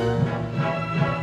Música